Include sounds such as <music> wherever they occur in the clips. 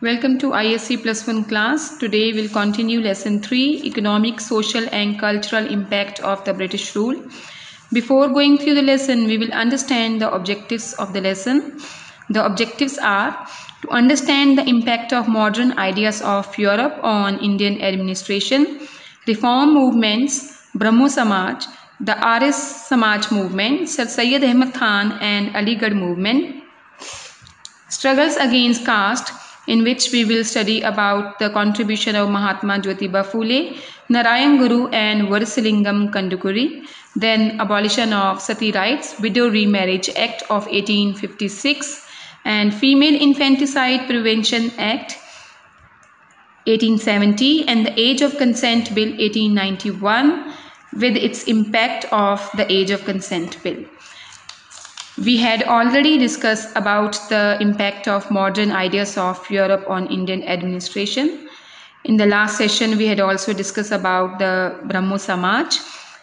Welcome to ISC Plus One class. Today we'll continue lesson 3 Economic, Social and Cultural Impact of the British Rule. Before going through the lesson, we will understand the objectives of the lesson. The objectives are to understand the impact of modern ideas of Europe on Indian administration, reform movements, Brahmo Samaj, the Arya Samaj movement, Sir Syed Ahmad Khan and Aligarh movement, struggles against caste, in which we will study about the contribution of Mahatma Jyotiba Phule, Narayan Guru and Veeresalingam Kandukuri, then abolition of sati rites, Widow Remarriage Act of 1856 and Female Infanticide Prevention Act 1870 and the Age of Consent Bill 1891 with its impact of the Age of Consent Bill. We had already discussed about the impact of modern ideas of Europe on Indian administration. In the last session, we had also discussed about the Brahmo Samaj.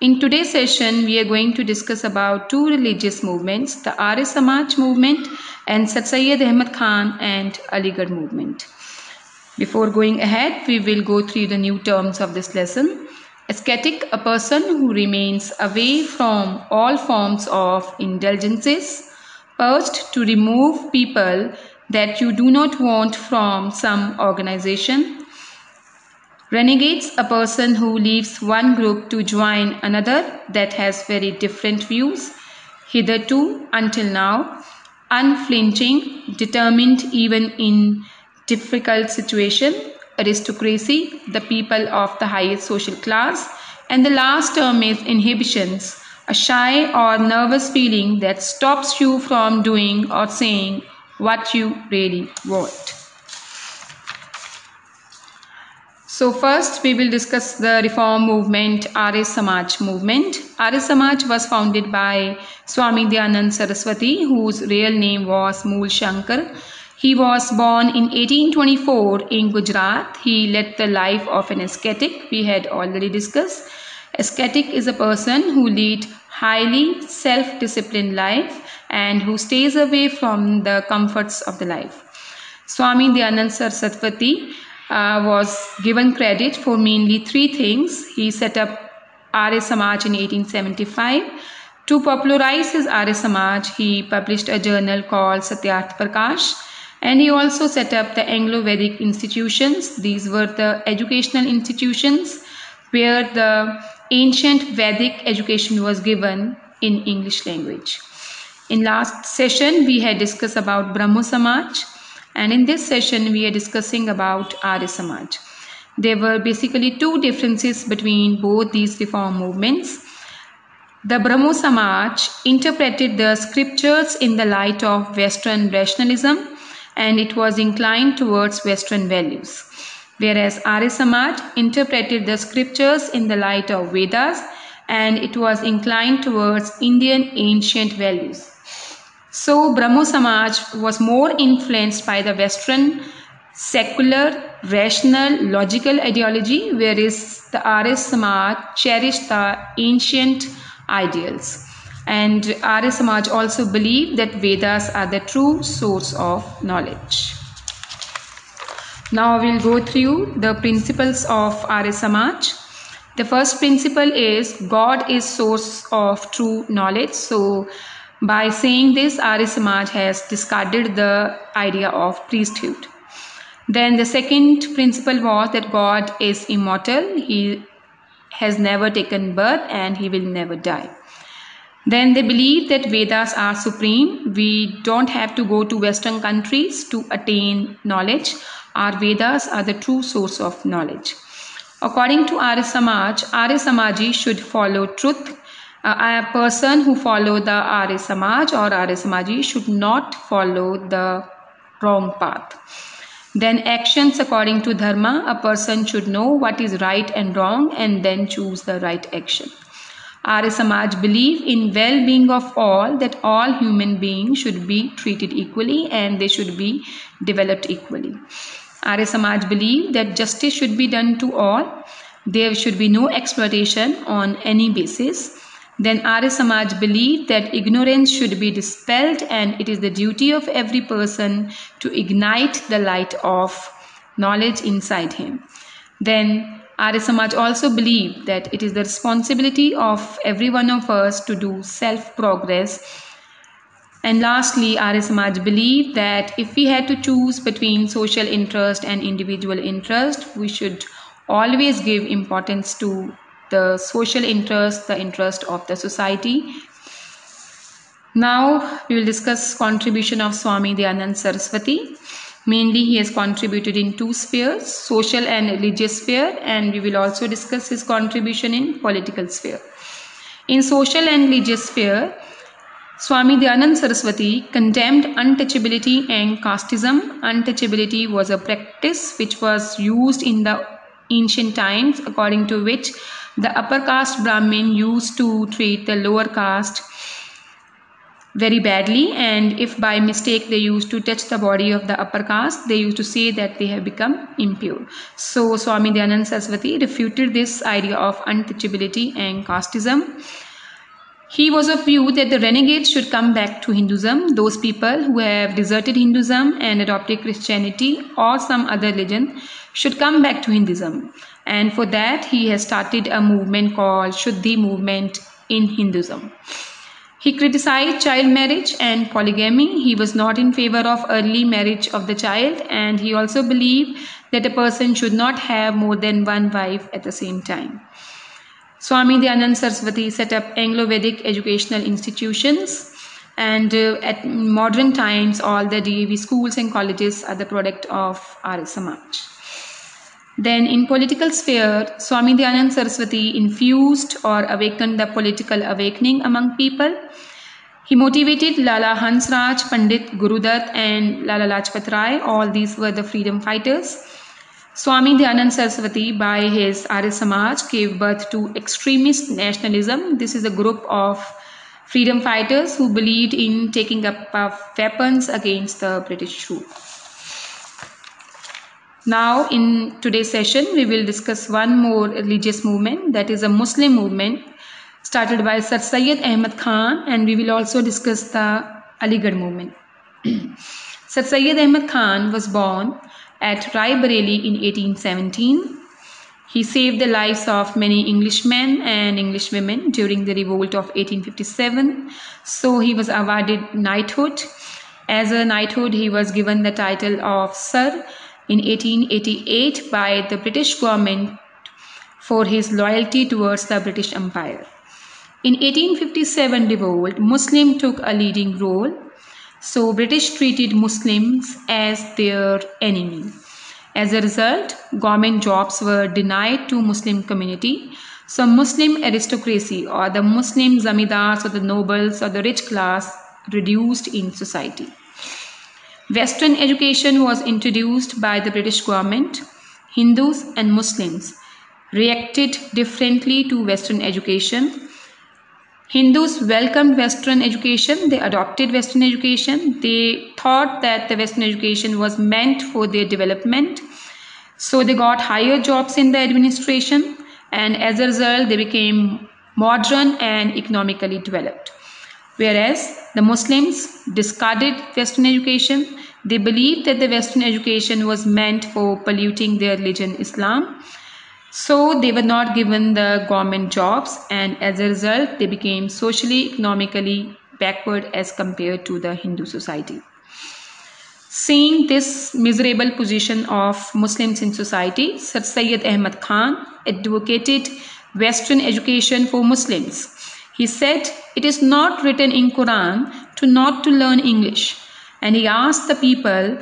In today's session, we are going to discuss about two religious movements, the Arya Samaj movement and Sir Syed Khan and Aligarh movement. Before going ahead, we will go through the new terms of this lesson. Ascetic, a person who remains away from all forms of indulgences. Purged, to remove people that you do not want from some organization. Renegades, a person who leaves one group to join another that has very different views. Hitherto, until now, unflinching, determined even in difficult situation aristocracy, the people of the highest social class, and the last term is inhibitions, a shy or nervous feeling that stops you from doing or saying what you really want. So first we will discuss the reform movement Arya Samaj movement. Arya Samaj was founded by Swami Dayanand Saraswati whose real name was Mool Shankar he was born in 1824 in Gujarat. He led the life of an ascetic, we had already discussed. Ascetic is a person who lead highly self-disciplined life and who stays away from the comforts of the life. Swami Dayanand Saraswati uh, was given credit for mainly three things. He set up Arya Samaj in 1875. To popularize his Arya Samaj, he published a journal called Satyarth Prakash and he also set up the Anglo-Vedic institutions. These were the educational institutions where the ancient Vedic education was given in English language. In last session, we had discussed about Brahmo Samaj and in this session, we are discussing about Arya Samaj. There were basically two differences between both these reform movements. The Brahmo Samaj interpreted the scriptures in the light of Western rationalism and it was inclined towards Western values. Whereas Arya Samaj interpreted the scriptures in the light of Vedas and it was inclined towards Indian ancient values. So Brahmo Samaj was more influenced by the Western secular, rational, logical ideology, whereas the Arya Samaj cherished the ancient ideals. And Arya Samaj also believe that Vedas are the true source of knowledge. Now we'll go through the principles of Arya Samaj. The first principle is God is source of true knowledge. So by saying this, Arya Samaj has discarded the idea of priesthood. Then the second principle was that God is immortal. He has never taken birth and he will never die. Then they believe that Vedas are supreme. We don't have to go to Western countries to attain knowledge. Our Vedas are the true source of knowledge. According to Arya Samaj, Arya Samaji should follow truth. Uh, a person who follow the Arya Samaj or Arya Samaji should not follow the wrong path. Then actions according to Dharma, a person should know what is right and wrong and then choose the right action. Arya Samaj believe in well-being of all, that all human beings should be treated equally and they should be developed equally. Arya Samaj believe that justice should be done to all. There should be no exploitation on any basis. Then Arya Samaj believed that ignorance should be dispelled and it is the duty of every person to ignite the light of knowledge inside him. Then Arya Samaj also believed that it is the responsibility of every one of us to do self progress. And lastly, Arya Samaj believed that if we had to choose between social interest and individual interest, we should always give importance to the social interest, the interest of the society. Now we will discuss contribution of Swami Dayanand Saraswati. Mainly he has contributed in two spheres, social and religious sphere and we will also discuss his contribution in political sphere. In social and religious sphere, Swami Dayanand Saraswati condemned untouchability and casteism. Untouchability was a practice which was used in the ancient times according to which the upper caste Brahmin used to treat the lower caste very badly and if by mistake they used to touch the body of the upper caste they used to say that they have become impure so swami dayanand saraswati refuted this idea of untouchability and casteism he was of view that the renegades should come back to Hinduism, those people who have deserted Hinduism and adopted Christianity or some other religion should come back to Hinduism. And for that, he has started a movement called Shuddhi movement in Hinduism. He criticized child marriage and polygamy. He was not in favor of early marriage of the child and he also believed that a person should not have more than one wife at the same time. Swami Dayanand Saraswati set up Anglo-Vedic educational institutions and uh, at modern times all the DAV schools and colleges are the product of Arya Samaj. Then in political sphere, Swami Dayanand Saraswati infused or awakened the political awakening among people. He motivated Lala Hansraj, Pandit Gurudat and Lala Lajpat Rai. All these were the freedom fighters. Swami Dayanand Saraswati by his Arya Samaj gave birth to extremist nationalism. This is a group of freedom fighters who believed in taking up weapons against the British rule. Now in today's session we will discuss one more religious movement that is a Muslim movement started by Sir Syed Ahmad Khan and we will also discuss the Aligarh movement. <clears throat> Sir Syed Ahmad Khan was born at Rai Bareli in 1817. He saved the lives of many Englishmen and Englishwomen during the revolt of 1857. So he was awarded knighthood. As a knighthood, he was given the title of Sir in 1888 by the British government for his loyalty towards the British Empire. In 1857 revolt, Muslim took a leading role. So British treated Muslims as their enemy. As a result, government jobs were denied to Muslim community. So Muslim aristocracy or the Muslim zamindars or the nobles or the rich class reduced in society. Western education was introduced by the British government. Hindus and Muslims reacted differently to Western education. Hindus welcomed Western education, they adopted Western education, they thought that the Western education was meant for their development. So they got higher jobs in the administration and as a result they became modern and economically developed. Whereas the Muslims discarded Western education they believed that the Western education was meant for polluting their religion Islam. So they were not given the government jobs and as a result they became socially, economically backward as compared to the Hindu society. Seeing this miserable position of Muslims in society, Sir Syed Ahmad Khan advocated Western education for Muslims. He said, it is not written in Quran to not to learn English and he asked the people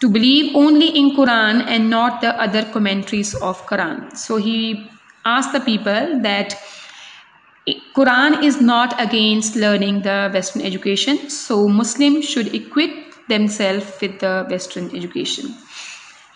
to believe only in Quran and not the other commentaries of Quran. So he asked the people that Quran is not against learning the Western education. So Muslims should equip themselves with the Western education.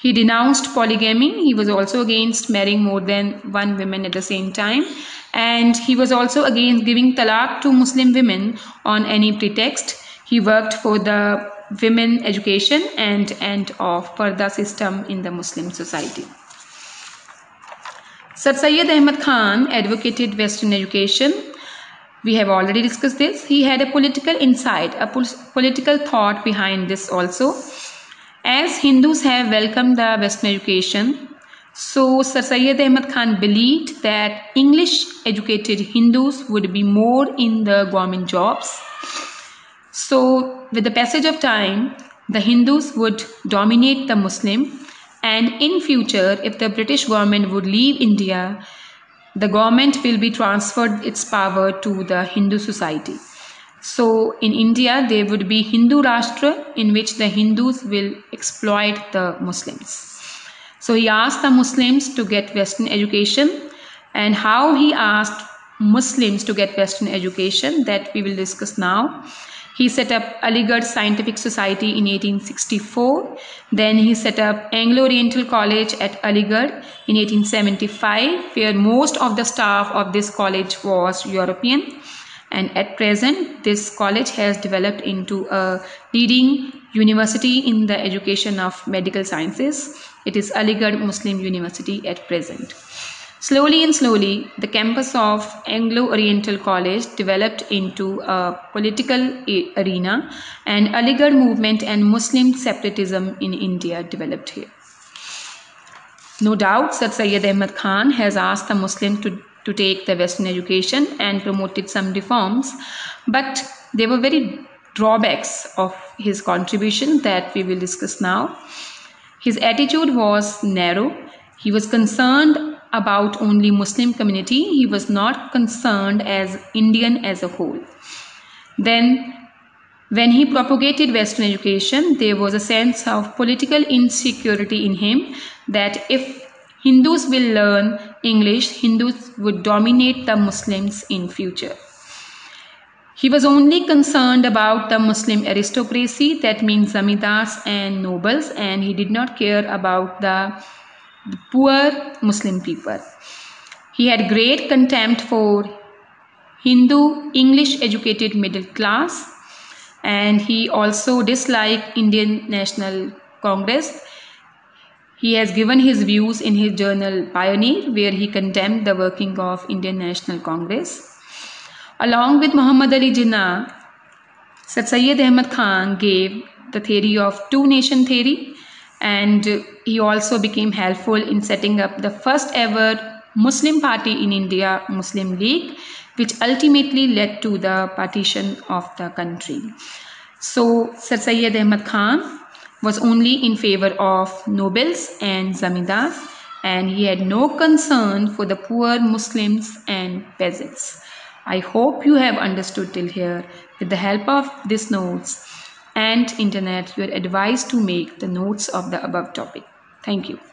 He denounced polygamy. He was also against marrying more than one woman at the same time. And he was also against giving talaq to Muslim women on any pretext. He worked for the women education and end of Parda system in the Muslim society. Sir Syed Ahmad Khan advocated Western education we have already discussed this. He had a political insight, a political thought behind this also. As Hindus have welcomed the Western education, so Sir Syed Ahmad Khan believed that English educated Hindus would be more in the government jobs. So with the passage of time, the Hindus would dominate the Muslim and in future if the British government would leave India, the government will be transferred its power to the Hindu society. So in India, there would be Hindu Rashtra in which the Hindus will exploit the Muslims. So he asked the Muslims to get Western education and how he asked Muslims to get Western education that we will discuss now. He set up Aligarh Scientific Society in 1864. Then he set up Anglo-Oriental College at Aligarh in 1875 where most of the staff of this college was European and at present this college has developed into a leading university in the education of medical sciences. It is Aligarh Muslim University at present. Slowly and slowly, the campus of Anglo-Oriental College developed into a political arena and Aligarh movement and Muslim separatism in India developed here. No doubt, Sir Syed Ahmad Khan has asked the Muslims to to take the Western education and promoted some reforms. But there were very drawbacks of his contribution that we will discuss now. His attitude was narrow. He was concerned about only Muslim community. He was not concerned as Indian as a whole. Then when he propagated Western education, there was a sense of political insecurity in him that if Hindus will learn English, Hindus would dominate the Muslims in future. He was only concerned about the Muslim aristocracy, that means zamindars and nobles, and he did not care about the, the poor Muslim people. He had great contempt for Hindu English educated middle class and he also disliked Indian National Congress he has given his views in his journal Pioneer, where he condemned the working of Indian National Congress. Along with Muhammad Ali Jinnah, Sir Syed Ahmad Khan gave the theory of two nation theory and he also became helpful in setting up the first ever Muslim party in India, Muslim League, which ultimately led to the partition of the country. So Sir Syed Ahmad Khan was only in favor of nobles and zamindars and he had no concern for the poor Muslims and peasants. I hope you have understood till here. With the help of these notes and internet, you are advised to make the notes of the above topic. Thank you.